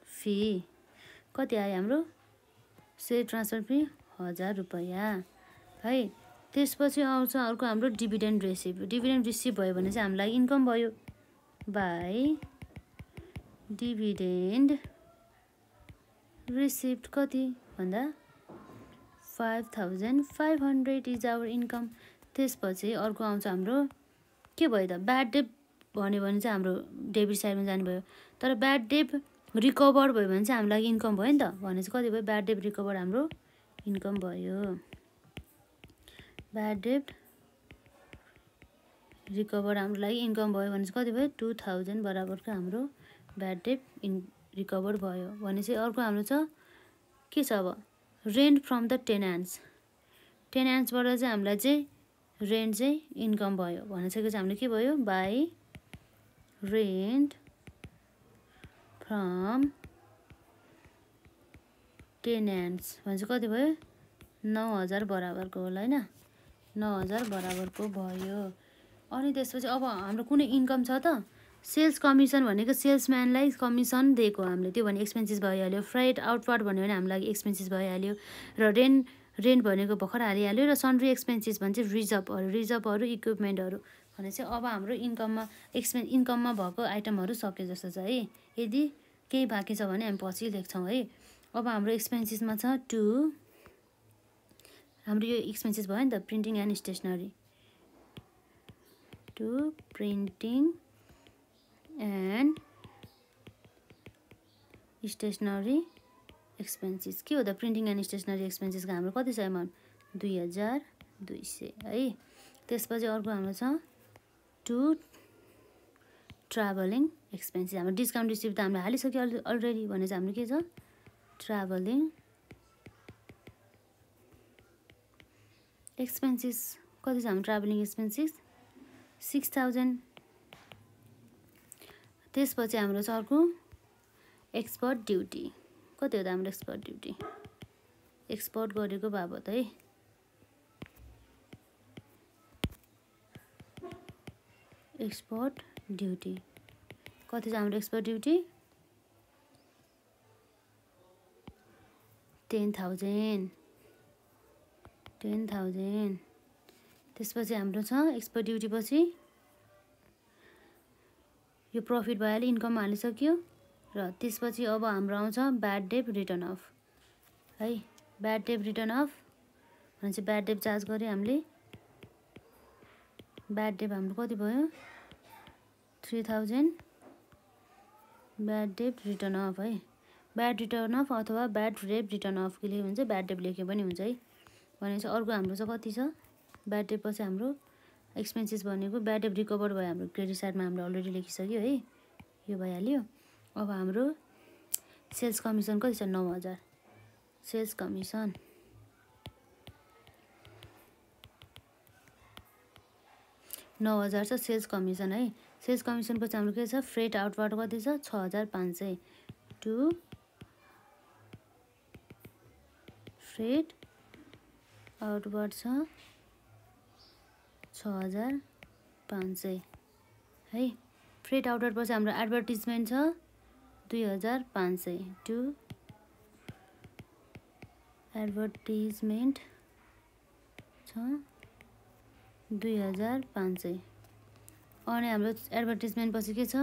fee. कति आयो हाम्रो? सेयर ट्रान्सफर फी हजार रुपियाँ। है त्यसपछि आउँछ अर्को हाम्रो डिभिडेन्ड रिसिभ। डिभिडेन्ड रिसिभ भयो भने चाहिँ हामीलाई इन्कम भयो। बाई डिभिडेन्ड रिसिप्ट कति भन्दा five thousand five hundred is our income त्यसपछि अर्को आउँछ हाम्रो के भयो त? ब्याड डेप भन्यो भने चाहिँ हाम्रो डेबिट साइडमा जानुभयो। तर ब्याड डेप रिकभर भयो भने चाहिँ हामीलाई इन्कम भयो नि त। भने चाहिँ कति भयो? ब्याड डेप रिकभर हाम्रो इन्कम भयो। ब्याड डेट रिकभर हाम्रो लागि इन्कम भयो भने चाहिँ कति भयो? टु थाउजन्ड बराबरको हाम्रो ब्याड डेट इन रिकभर भयो। भने चाहिँ अर्को हाम्रो छ के छ अब? रेन्ट फ्रम द टेनान्स टेनान्सबाट चाहिँ हामीलाई चाहिँ रेन्ट चाहिँ इन्कम भयो। भनिसकेको चाहिँ हामीले के भयो? बाई रेन्ट फ्रम टेनान्स भने चाहिँ कति भयो? नौ हजार बराबरको होला होइन? नौ हजार बराबरको भयो। अनि त्यसपछि अब हाम्रो कुनै इन्कम छ त? सेल्स कमिसन भनेको सेल्सम्यानलाई कमिसन दिएको हामीले। त्यो भने एक्सपेन्सिस भइहाल्यो फ्राइड आउटवर्ड भन्यो भने हाम्रो लागि एक्सपेन्सिस भइहाल्यो र रेन्ट रेन्ट भनेको भर्खर हालिहाल्यो र सन्ड्री एक्सपेन्सिस भने चाहिँ रिजर्भहरू रिजर्भहरू इक्विपमेन्टहरू भने चाहिँ अब हाम्रो इन्कममा एक्सपेन् इन्कममा भएको आइटमहरू सके जस्तो छ है। यदि केही बाँकी छ भने हामी पछि लेख्छौँ है। अब हाम्रो एक्सपेन्सिसमा छ टु हाम्रो यो एक्सपेन्सेस भयो नि त printing and stationery to printing and stationery expenses के हो त? प्रिन्टिङ एन्ड स्टेसनरी एक्सपेन्सेसको हाम्रो कति छ एमाउन्ट दुई हजार दुई सय है? त्यसपछि अर्को हाम्रो छ टु ट्राभलिङ एक्सपेन्सेस हाम्रो डिस्काउन्ट रिसिभ त हामीले हालिसक्यो अलरेडी भने चाहिँ हाम्रो के छ? ट्राभलिङ एक्सपेन्सिस कति छ हाम्रो ट्राभलिङ एक्सपेन्सिस सिक्स थाउजन्ड त्यसपछि हाम्रो छ अर्को एक्सपर्ट ड्युटी कति हो त हाम्रो एक्सपर्ट ड्युटी एक्सपोर्ट गरेको बाबत है। एक्सपोर्ट ड्युटी कति छ हाम्रो export duty ten thousand ten thousand त्यसपछि हाम्रो छ एक्सपर्ट ड्युटी पछि यो प्रफिट भइहाल्यो इन्कम हालिसक्यो र त्यसपछि अब हाम्रो आउँछ ब्याड डेप रिटर्न अफ है ब्याड डेप रिटर्न अफ भने चाहिँ ब्याड डेप चार्ज गऱ्यो हामीले। ब्याड डेप हाम्रो कति भयो? Three thousand bad debt written off है। ब्याड रिटर्न अफ अथवा ब्याड रेप रिटर्न अफ के हुन्छ? ब्याड डेप लेख्यो पनि हुन्छ है। भनेपछि अर्को हाम्रो चाहिँ कति छ? ब्याड डेप पछि हाम्रो एक्सपेन्सेस भनेको ब्याड डेप रिकभर भयो हाम्रो क्रेडिट साइडमा हामीले अलरेडी लेखिसक्यो है। यो भइहाल्यो। अब हाम्रो सेल्स कमिसन कति छ? नौ हजार। सेल्स कमिसन नौ हजार छ सेल्स कमिसन है। सेल्स कमिसन पछि हाम्रो के छ? फ्रेट आउटबाट कति छ? छ हजार पाँच सय। टु फ्रेट आउटवर्ड छ छ हजार पाँच सय। है फ्रेट आउटवर्ड पछि हाम्रो एडभर्टिजमेन्ट छ दुई हजार पाँच सय। टु एडभर्टिजमेन्ट छ दुई हजार पाँच सय। अनि हाम्रो एडभर्टिजमेन्ट पछि के छ?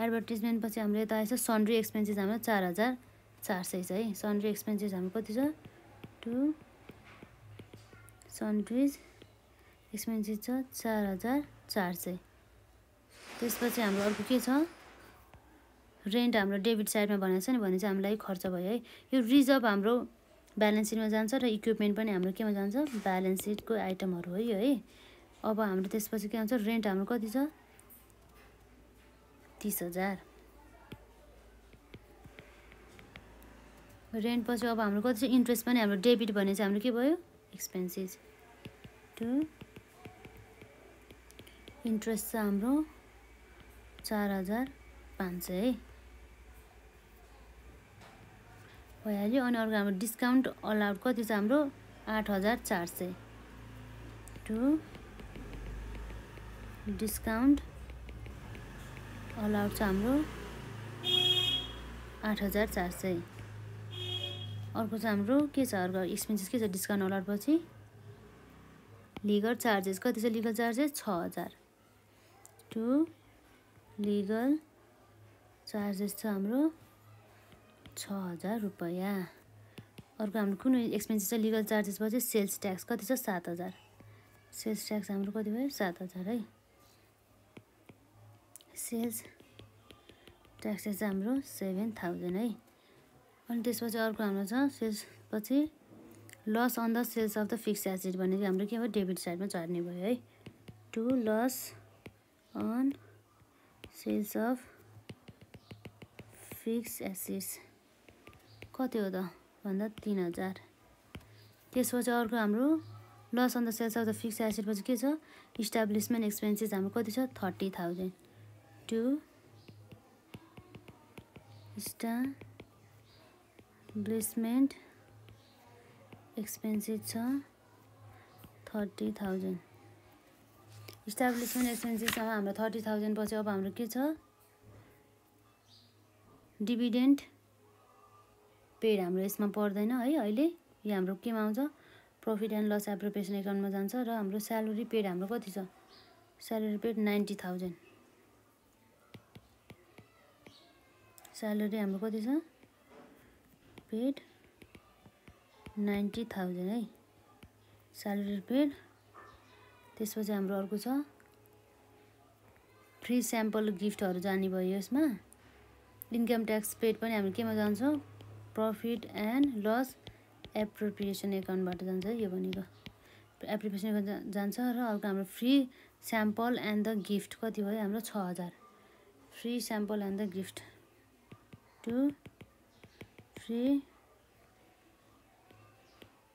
एडभर्टिजमेन्ट पछि हाम्रो यता आएछ सन्ड्री एक्सपेन्सेस हाम्रो चार हजार चार सय छ। है सन्ड्री एक्सपेन्सेस हाम्रो कति छ? टु सन्ड्रिज एक्सपेन्सिभ छ चार हजार चार सय। त्यसपछि हाम्रो अर्को के छ? रेन्ट हाम्रो डेबिट साइडमा भनेको छ नि भने चाहिँ हामीलाई खर्च भयो है। यो रिजर्भ हाम्रो ब्यालेन्स सिटमा जान्छ र इक्विपमेन्ट पनि हाम्रो केमा जान्छ? ब्यालेन्स सिटको आइटमहरू हो यो है। अब हाम्रो त्यसपछि के आउँछ रेन्ट हाम्रो कति छ? तिस हजार। रेन्ट पछि अब हाम्रो कति छ? इन्ट्रेस्ट पनि हाम्रो डेबिट भने चाहिँ हाम्रो के भयो? एक्सपेन्सिस टु इन्ट्रेस्ट छ हाम्रो चार हजार पाँच सय। भइहाल्यो। अनि अर्को हाम्रो डिस्काउन्ट अलाउड कति छ हाम्रो? आठ हजार चार सय। टु। डिस्काउन्ट अलाउड छ हाम्रो आठ हजार चार सय। अर्को चाहिँ हाम्रो के छ? अर्को एक्सपेन्सेस के छ? डिस्काउन्ट अलाउट पछि। लिगल चार्जेस कति छ? लिगल चार्जेस छ हजार। टु लिगल चार्जेस छ हाम्रो छ हजार रुपियाँ। अर्को हाम्रो कुन एक्सपेन्सेस छ? लिगल चार्जेस पछि सेल्स ट्याक्स कति छ? सात हजार। सेल्स ट्याक्स हाम्रो कति भयो? सात हजार है। सेल्स ट्याक्सेस चाहिँ हाम्रो सेभेन थाउजन्ड है। अनि त्यसपछि अर्को हाम्रो छ सेल्स पछि loss on the sales of the fixed asset भनेको हाम्रो के भयो? डेबिट साइडमा चढ्ने भयो है। To loss on sales of fixed assets कति हो त? भन्दा तिन हजार। त्यसपछि अर्को हाम्रो loss on the sales of the fixed asset पछि के छ? इस्टाब्लिसमेन्ट एक्सपेन्सेस हाम्रो कति छ? Thirty thousand. To establishment expensive छ थर्टी थाउजन्ड। इस्टाब्लिसमेन्ट एक्सपेन्सिभसँग हाम्रो थर्टी थाउजन्ड पछि अब हाम्रो के छ? डिभिडेन्ट पेड हाम्रो यसमा पर्दैन है अहिले। यो हाम्रो केमा आउँछ? प्रफिट एन्ड लस एप्रोप्रिएसन एकाउन्टमा जान्छ र हाम्रो स्यालेरी पेड हाम्रो कति छ? Salary paid ninety thousand salary हाम्रो कति छ? पेड नाइन्टी थाउजन्ड है। स्यालेरी पेड त्यसपछि हाम्रो अर्को छ। फ्री स्याम्पल गिफ्टहरू जाने भयो यसमा। इन्कम ट्याक्स पेड पनि हामी केमा जान्छौँ? प्रफिट एन्ड लस एप्रोप्रिएसन एकाउन्टबाट जान्छ यो भनेको। एप्रोप्रिएसन एकाउन्ट जान्छ र अर्को हाम्रो free sample and the gift कति भयो? हाम्रो छ हजार। Free sample and the gift to free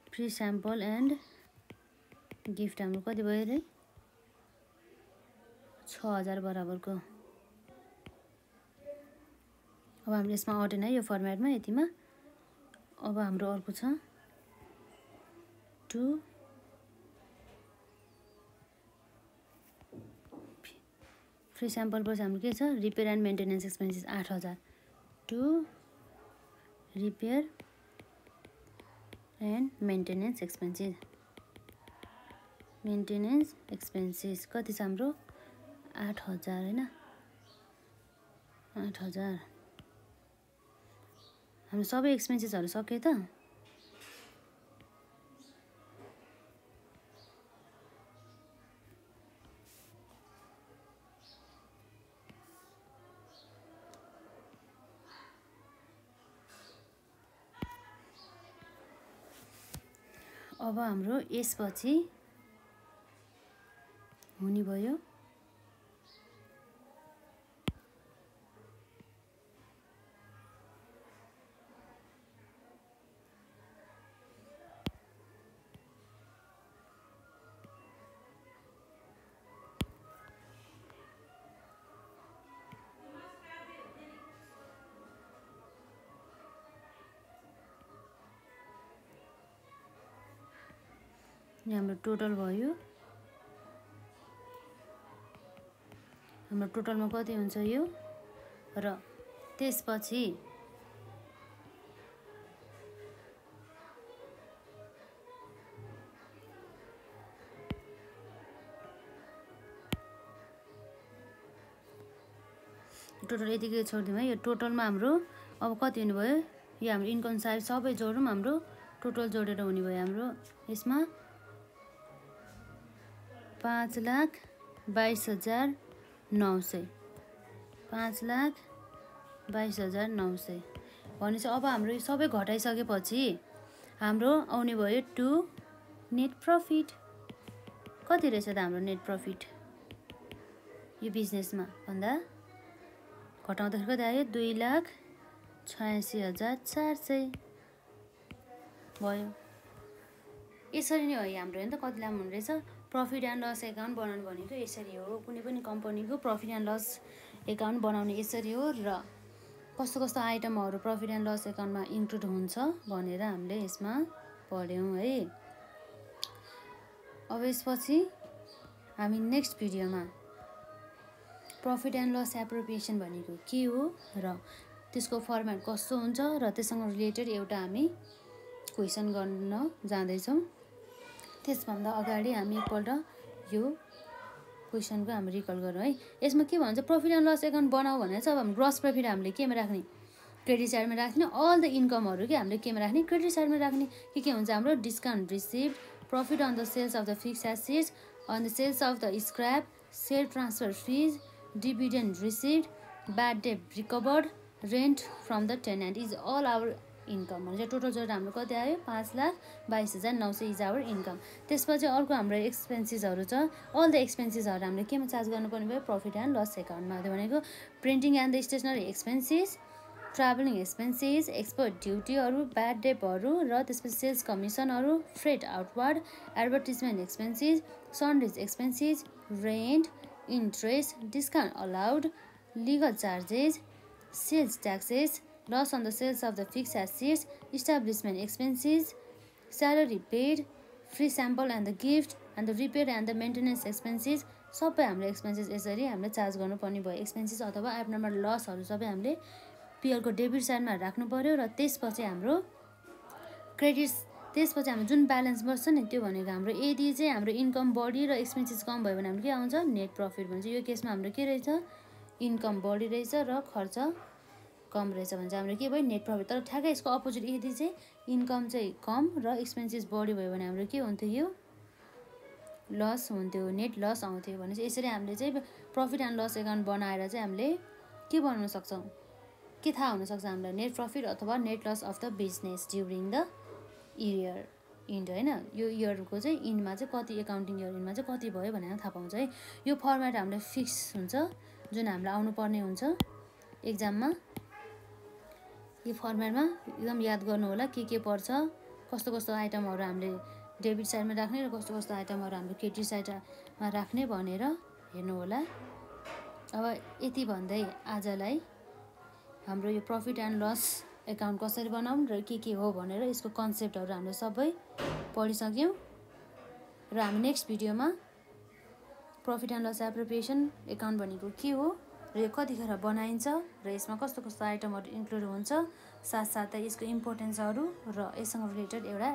free sample and gift हाम्रो कति भयो अरे छ हजार बराबरको। अब हामीले यसमा अटेन है यो फर्मेटमा यतिमा। अब हाम्रो अर्को छ। टु। फ्री स्याम्पल पछि हाम्रो के छ? रिपेयर एन्ड मेन्टेनेन्स एक्सपेन्सेस आठ हजार। To. Repair and maintenance expenses maintenance expenses कति छ हाम्रो? आठ हजार होइन? आठ हजार। हाम्रो सबै एक्सपेन्सेसहरू सक्यो त? अब हाम्रो यसपछि हुने भयो? हाम्रो टोटल भयो। हाम्रो टोटलमा कति हुन्छ यो? र त्यसपछि टोटल यतिकै छोडिदिउँ है। यो टोटलमा हाम्रो अब कति हुने भयो यो हाम्रो इन्कम साइड सबै जोडौँ हाम्रो टोटल जोडेर हुने भयो हाम्रो यसमा पाँच लाख बाइस हजार नौ सय। पाँच लाख बाइस हजार नौ सय। भनेपछि अब हाम्रो यो सबै घटाइसकेपछि हाम्रो आउने भयो टु नेट प्रफिट कति रहेछ त हाम्रो नेट प्रफिट यो बिजनेसमा भन्दा घटाउँदाखेरि कति आयो दुई लाख छयासी हजार चार सय। भयो। यसरी नै हो हाम्रो होइन त? कति लामो हुने रहेछ? प्रफिट एन्ड लस एकाउन्ट बनाउनु भनेको यसरी हो। कुनै पनि कम्पनीको प्रफिट एन्ड लस एकाउन्ट बनाउने यसरी हो र कस्तो कस्तो आइटमहरू प्रफिट एन्ड लस एकाउन्टमा इन्क्लुड हुन्छ भनेर हामीले यसमा पढ्यौँ है। अब यसपछि हामी नेक्स्ट भिडियोमा प्रफिट एन्ड लस एप्रोप्रिएसन भनेको के हो र त्यसको फर्मेट कस्तो हुन्छ र त्यससँग रिलेटेड एउटा हामी क्वेसन गर्न जाँदैछौँ। त्यसभन्दा अगाडि हामी एकपल्ट यो क्वेसनको हामी रिकल गरौँ है। यसमा के भन्छ प्रफिट एन्ड लस एकाउन्ट बनाऊ भनेर चाहिँ अब हाम्रो ग्रस प्रफिट हामीले केमा राख्ने? क्रेडिट साइडमा राख्ने। अल द इन्कमहरू के हामीले केमा राख्ने? क्रेडिट साइडमा राख्ने। के के हुन्छ हाम्रो? Discount receive profit on the sales of the fixed assets, on the sales of the scrap, share transfer fees, dividend received, bad debt recovered, rent from the tenant is all our income भने चाहिँ टोटल जोडेर हाम्रो कति आयो? पाँच लाख बाइस हजार नौ सय इज आवर इन्कम। त्यसपछि अर्को हाम्रो एक्सपेन्सिसहरू छ। अल द एक्सपेन्सिसहरू हामीले केमा चार्ज गर्नुपर्ने भयो? प्रफिट एन्ड लस एकाउन्टमा त्यो भनेको printing and the stationery expenses travelling expenses export ड्युटीहरू bad डेपहरू र त्यसपछि sales कमिसनहरू freight outward advertisement expenses sundries expenses rent interest discount allowed legal charges sales taxes loss on the sales of the fixed assets establishment expenses salary paid free sample and the gift and the repair and the maintenance expenses सबै हामीले एक्सपेन्सिस यसरी हामीले चार्ज गर्नुपर्ने भयो। एक्सपेन्सिस अथवा एप नम्बर लसहरू सबै हामीले पिएलको डेबिट साइडमा राख्नु पऱ्यो र त्यसपछि हाम्रो क्रेडिट्स त्यसपछि हाम्रो जुन ब्यालेन्स बस्छ नि त्यो भनेको हाम्रो यदि चाहिँ हाम्रो इन्कम बढी र एक्सपेन्सिस कम भयो भने हाम्रो के आउँछ? नेट प्रफिट भन्छ। यो केसमा हाम्रो के रहेछ? इन्कम बढी रहेछ र खर्च कम रहेछ भने चाहिँ हाम्रो के भयो? नेट प्रफिट तर ठ्याक्कै यसको अपोजिट यदि चाहिँ इन्कम चाहिँ कम र एक्सपेन्सिस बढी भयो भने हाम्रो के हुन्थ्यो यो? लस हुन्थ्यो नेट लस आउँथ्यो भने चाहिँ यसरी हामीले चाहिँ प्रफिट एन्ड लस एकाउन्ट बनाएर चाहिँ हामीले के बनाउन सक्छौँ? के थाहा हुनसक्छ हामीलाई? नेट प्रफिट अथवा net loss of the business during the year end होइन? यो इयरको चाहिँ इन्डमा चाहिँ कति एकाउन्टिङ इयर इन्डमा चाहिँ कति भयो भनेर थाहा पाउँछ है। यो फर्मेट हामीलाई फिक्स हुन्छ जुन हामीलाई आउनुपर्ने हुन्छ। एक्जाममा यो फर्मेटमा एकदम याद गर्नु होला के के पर्छ कस्तो कस्तो आइटमहरू हामीले डेबिट साइडमा राख्ने र कस्तो कस्तो आइटमहरू हामीले क्रेडिट साइडमा राख्ने भनेर हेर्नु होला अब यति भन्दै आजलाई हाम्रो यो प्रफिट एन्ड लस एकाउन्ट कसरी बनाऊँ र के के हो भनेर यसको कन्सेप्टहरू हामीले सबै पढिसक्यौँ। र हामी नेक्स्ट भिडियोमा profit and loss appropriation account भनेको के हो र यो कतिखेर बनाइन्छ र यसमा कस्तो कस्तो आइटमहरू इन्क्लुड हुन्छ साथसाथै यसको इम्पोर्टेन्सहरू र यससँग रिलेटेड एउटा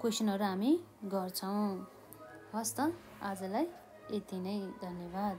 क्वेसनहरू हामी गर्छौँ। हस् त आजलाई यति नै धन्यवाद।